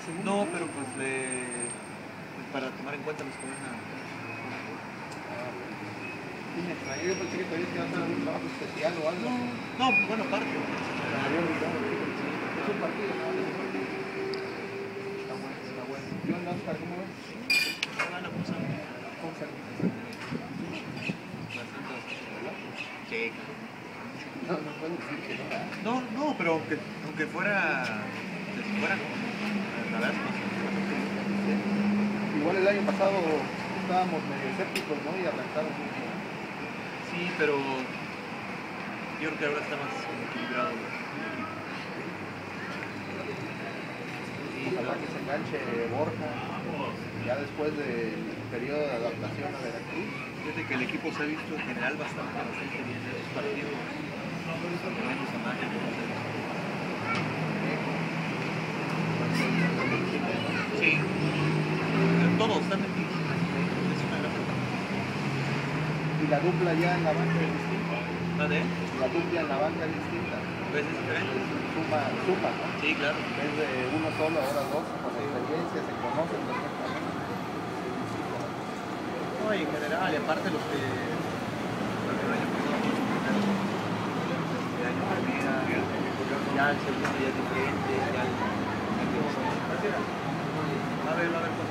segundo. No, pero pues pues, para tomar en cuenta los que van a. Sí, me extrañó, yo pensé que todavía que iba a hacer algún trabajo especial o algo. No, pues bueno, Es un partido, ¿no? Está bueno, está bueno. ¿Qué onda, Oscar? ¿Cómo ves? Ah, la cosa. ¿Cómo se Sí. No, no puedo decir que no. No, no, pero aunque, aunque fuera. que fuera como. La verdad, no sé. Igual el año pasado estábamos medio escépticos, ¿no? Y arrancaron mucho. Sí, pero. Yo creo que ahora está más equilibrado. Sí, Ojalá que se enganche Borja. Ya después del periodo de adaptación a Veracruz. Fíjate que el equipo se ha visto en general bastante, bastante bien en los partidos. Y la dupla ya en la banca es distinta. ¿Vale? La dupla en la banca es distinta. ¿Ves es diferente? Suma, suma, ¿no? Sí, claro. En vez de uno solo, ahora dos, con experiencia, se conocen perfectamente. No, y en general, y aparte los que. Los que el año pasado fueron primeros. El año primera, ya el segundo ya es diferente, ya el. A ver, a ver,